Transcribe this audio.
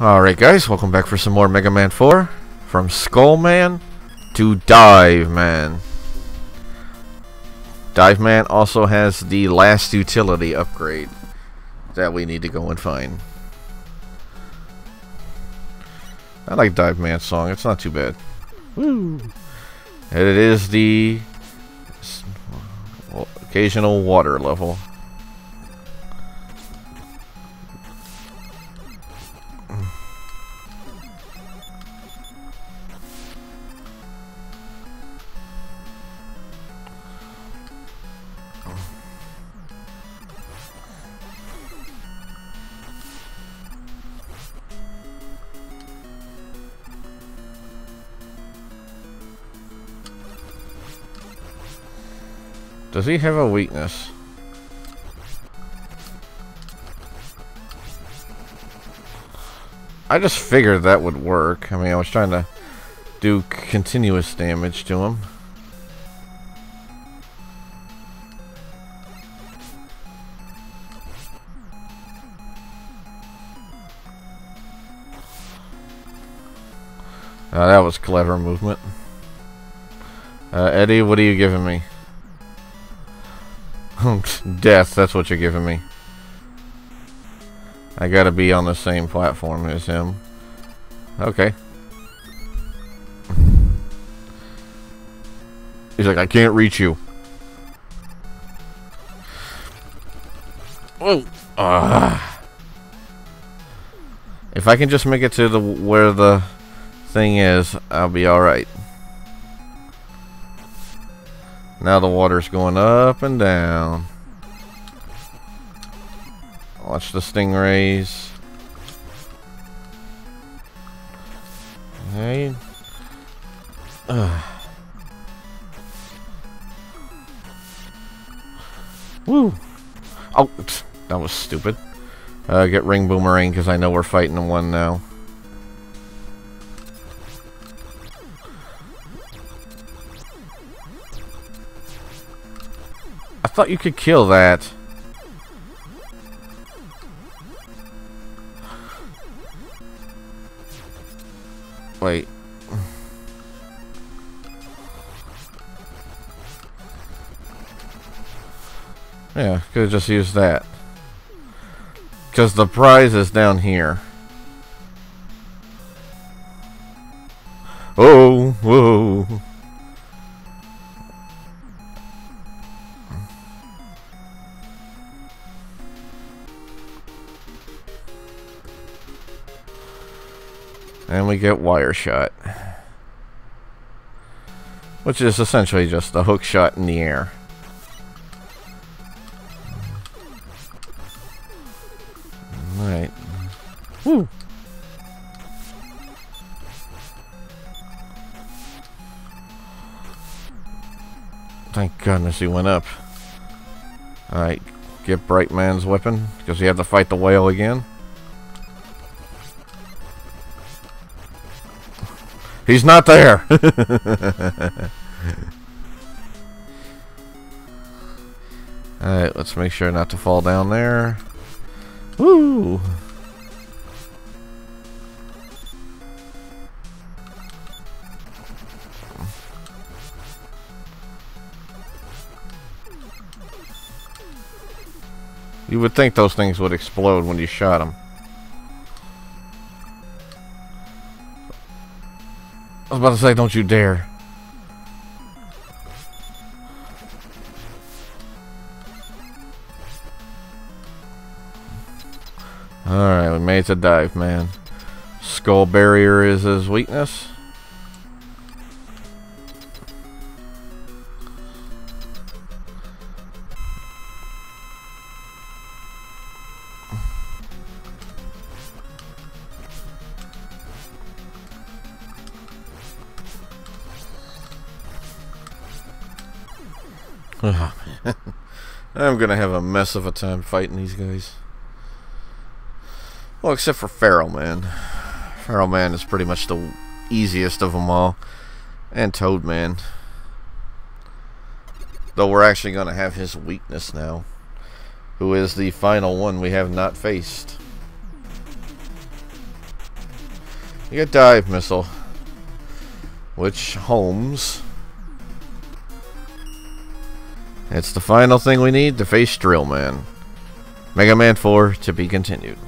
Alright guys, welcome back for some more Mega Man 4. From Skull Man to Dive Man. Dive Man also has the last utility upgrade that we need to go and find. I like Dive Man's song, it's not too bad. Woo! And it is the occasional water level. Does he have a weakness? I just figured that would work. I mean, I was trying to do continuous damage to him. Uh, that was clever movement. Uh, Eddie, what are you giving me? Death, that's what you're giving me. I gotta be on the same platform as him. Okay. He's like, I can't reach you. Oh. Uh. If I can just make it to the where the thing is, I'll be alright. Now the water's going up and down. Watch the stingrays. Hey. Ugh. Woo. Oh, that was stupid. Uh, get ring boomerang because I know we're fighting one now. Thought you could kill that. Wait. Yeah, could have just used that. Because the prize is down here. Oh, whoa. And we get wire shot. Which is essentially just a hook shot in the air. Alright. Woo! Thank goodness he went up. Alright, get Bright Man's weapon, because we have to fight the whale again. He's not there. Alright, let's make sure not to fall down there. Woo! You would think those things would explode when you shot them. I was about to say, don't you dare. Alright, we made to Dive Man. Skull barrier is his weakness. Oh, I'm gonna have a mess of a time fighting these guys. Well, except for Pharaoh Man. Pharaoh Man is pretty much the easiest of them all. And Toad Man. Though we're actually gonna have his weakness now. Who is the final one we have not faced. You get dive missile. Which homes. It's the final thing we need to face Drill Man. Mega Man 4 to be continued.